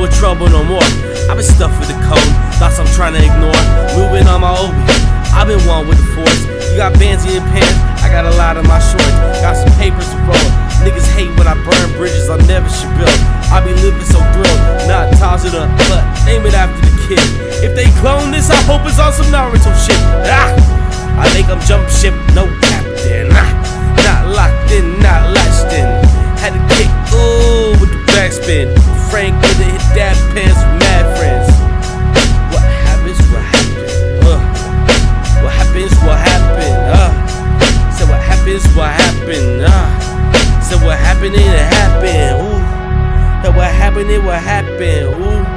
with trouble no more. I've been stuffed with the code. Thoughts I'm trying to ignore. Moving on my own, I've been one with the force. You got bands in your pants, I got a lot in my shorts. Got some papers to roll. Niggas hate when I burn bridges I never should build. I be living so thrilled, not toss it up, but name it after the kid. If they clone this, I hope it's on some Naruto shit. Ah! I make them jump ship, no captain. Frank with hit that pants with mad friends. What happens, what happens? Uh, what happens, what happened? Uh, so what happens, what happened? Uh, so what happened, it happened. Ooh, so what happened, it what happened. Ooh.